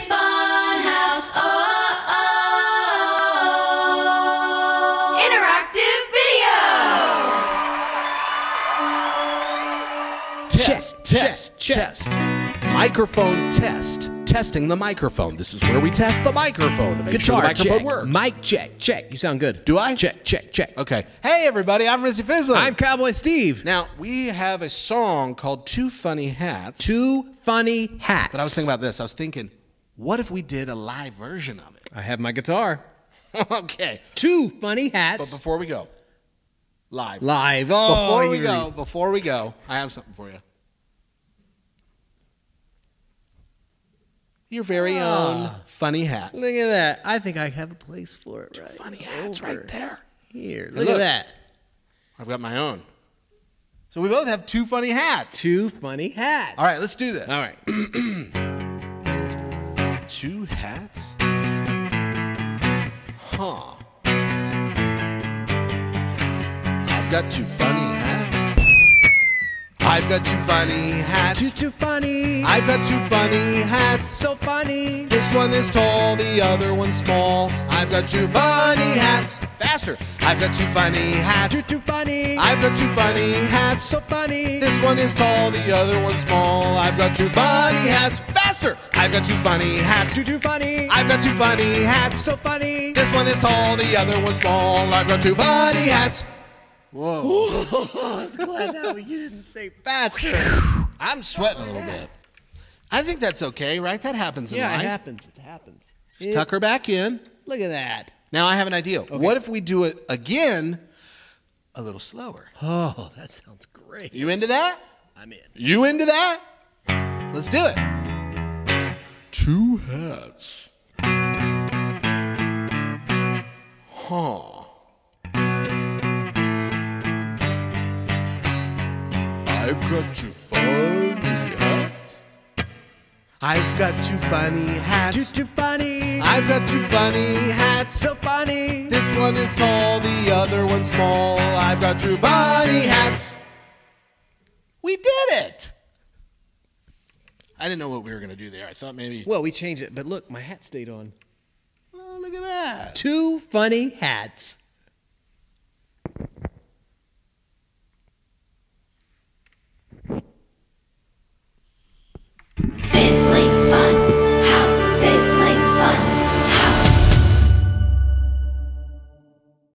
Dave's Fun House. Oh, oh, oh. Interactive video. Test, test, test. Microphone test. Testing the microphone. This is where we test the microphone to make sure the microphone check. works. Mic check. Check. You sound good. Do I? Check. Check. Check. Okay. Hey, everybody. I'm Rizzy Fizzling. I'm Cowboy Steve. Now, we have a song called Two Funny Hats. Two funny hats. But I was thinking about this. I was thinking, what if we did a live version of it? I have my guitar. okay. Two funny hats. But before we go, live. Live. Oh, Before we go, before we go, I have something for you. Your very ah. own funny hat. Look at that. I think I have a place for it right. Funny hats over right there. Here. Look, look. at that. I've got my own. So we both have two funny hats. Two funny hats. All right, let's do this. All right. Two hats? Huh. I've got two funny hats. I've got two funny hats. Two too funny. I've got two funny hats. so funny. This one is tall, the other one's small. I've got two funny hats. Faster. I've got two funny hats. Two too funny. I've got two funny hats. so funny. This one is tall, the other one's small. I've got two funny hats. Faster. I've got two funny hats. Two too funny. I've got two funny hats. so funny. This one is tall, the other one's small. I've got two funny hats. Whoa. I was glad that you didn't say faster. I'm sweating a little bit. I think that's okay, right? That happens in yeah, life. it happens. It happens. Just tuck her back in. Look at that. Now I have an idea. What if we do it again a little slower? Oh, that sounds great. You into that? I'm in. You into that? Let's do it. Two hats. Huh. I've got two funny hats. I've got two funny hats. Two too funny. I've got two funny hats. so funny. This one is tall, the other one's small. I've got two funny hats. We did it. I didn't know what we were going to do there. I thought maybe. Well, we changed it, but look, my hat stayed on. Oh, look at that. Two funny hats.